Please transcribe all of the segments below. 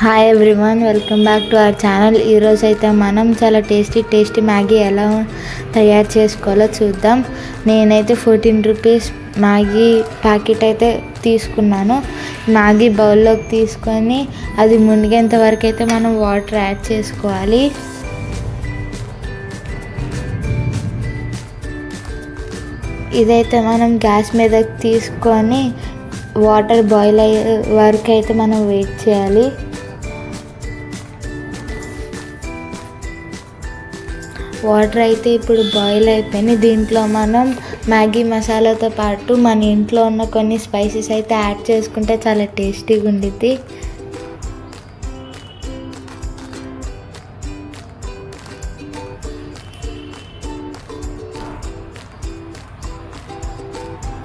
Hi everyone welcome back to our channel ఈరోజు అయితే మనం చాలా టేస్టీ టేస్టీ మ్యాగీ ఎలా తయారు చేసుకోవాలో చూద్దాం. నేనైతే ఫోర్టీన్ రూపీస్ మ్యాగీ ప్యాకెట్ అయితే తీసుకున్నాను. మ్యాగీ బౌల్లోకి తీసుకొని అది మునిగేంత వరకు అయితే మనం వాటర్ యాడ్ చేసుకోవాలి. ఇదైతే మనం గ్యాస్ మీదకి తీసుకొని వాటర్ బాయిల్ అయ్యే వరకు అయితే మనం వెయిట్ చేయాలి. వాటర్ అయితే ఇప్పుడు బాయిల్ అయిపోయినాయి. దీంట్లో మనం మ్యాగీ మసాలాతో పాటు మన ఇంట్లో ఉన్న కొన్ని స్పైసెస్ అయితే యాడ్ చేసుకుంటే చాలా టేస్టీగా ఉండిద్ది.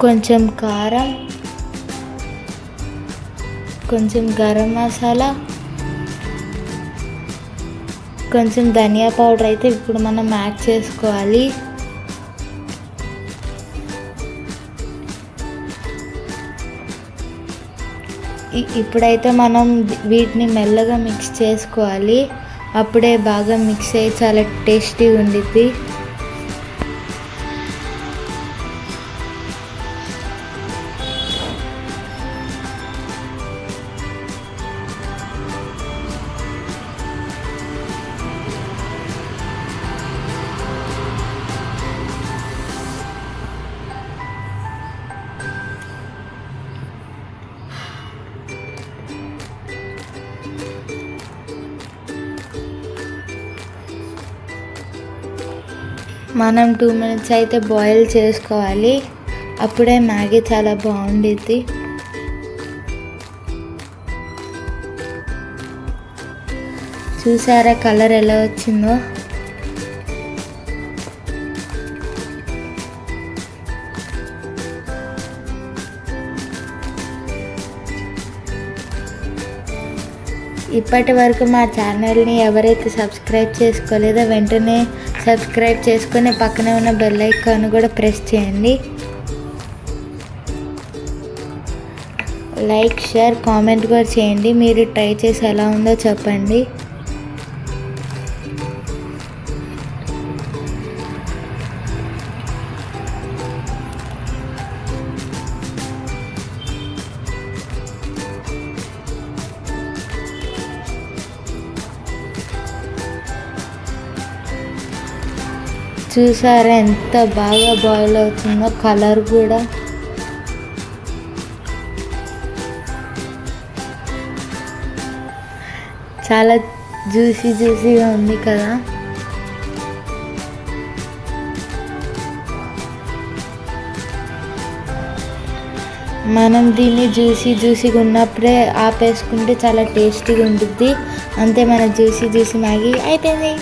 కొంచెం కారం కొంచెం గరం మసాలా కొంచెం ధనియా పౌడర్ అయితే ఇప్పుడు మనం యాడ్ చేసుకోవాలి. ఇప్పుడైతే మనం వీటిని మెల్లగా మిక్స్ చేసుకోవాలి. అప్పుడే బాగా మిక్స్ అయ్యి చాలా టేస్టీగా ఉండిద్ది. మనం టూ మినిట్స్ అయితే బాయిల్ చేసుకోవాలి. అప్పుడే మ్యాగీ చాలా బాగుండిద్ది. చూసారా కలర్ ఎలా వచ్చిందో? ఇప్పటి వరకు మా ఛానల్ని ఎవరైతే సబ్స్క్రైబ్ చేసుకోలేదో వెంటనే సబ్స్క్రైబ్ చేసుకొని పక్కనే ఉన్న బెల్ ఐకాన్ కూడా ప్రెస్ చేయండి. లైక్ షేర్ కామెంట్ కూడా చేయండి. మీరు ట్రై చేసి ఎలా ఉందో చెప్పండి. చూసారా ఎంత బాగా బాయిల్ అవుతుందో కలర్ కూడా. చాలా జ్యూసీ జ్యూసీగా ఉంది కదా. మనం దీన్ని జ్యూసీ జ్యూసీగా ఉన్నప్పుడే ఆపేసుకుంటే చాలా టేస్టీగా ఉంటుంది అంతే మన జ్యూసీ జ్యూసీ మ్యాగీ అయిపోయింది.